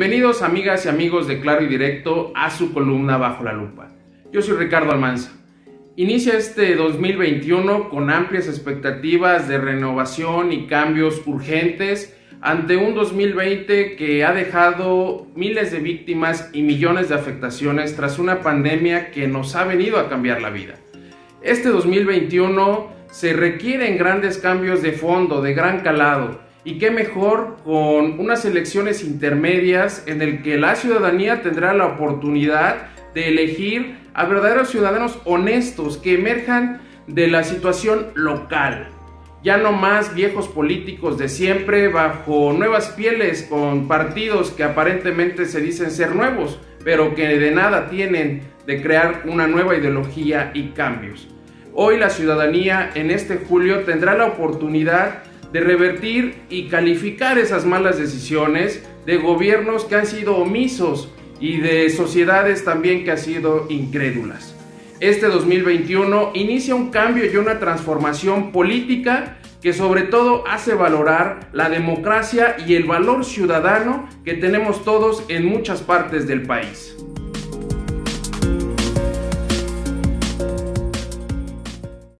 Bienvenidos amigas y amigos de Claro y Directo a su columna Bajo la Lupa. Yo soy Ricardo Almanza. Inicia este 2021 con amplias expectativas de renovación y cambios urgentes ante un 2020 que ha dejado miles de víctimas y millones de afectaciones tras una pandemia que nos ha venido a cambiar la vida. Este 2021 se requieren grandes cambios de fondo, de gran calado, y qué mejor con unas elecciones intermedias en el que la ciudadanía tendrá la oportunidad de elegir a verdaderos ciudadanos honestos que emerjan de la situación local. Ya no más viejos políticos de siempre bajo nuevas pieles con partidos que aparentemente se dicen ser nuevos, pero que de nada tienen de crear una nueva ideología y cambios. Hoy la ciudadanía en este julio tendrá la oportunidad de revertir y calificar esas malas decisiones de gobiernos que han sido omisos y de sociedades también que han sido incrédulas. Este 2021 inicia un cambio y una transformación política que sobre todo hace valorar la democracia y el valor ciudadano que tenemos todos en muchas partes del país.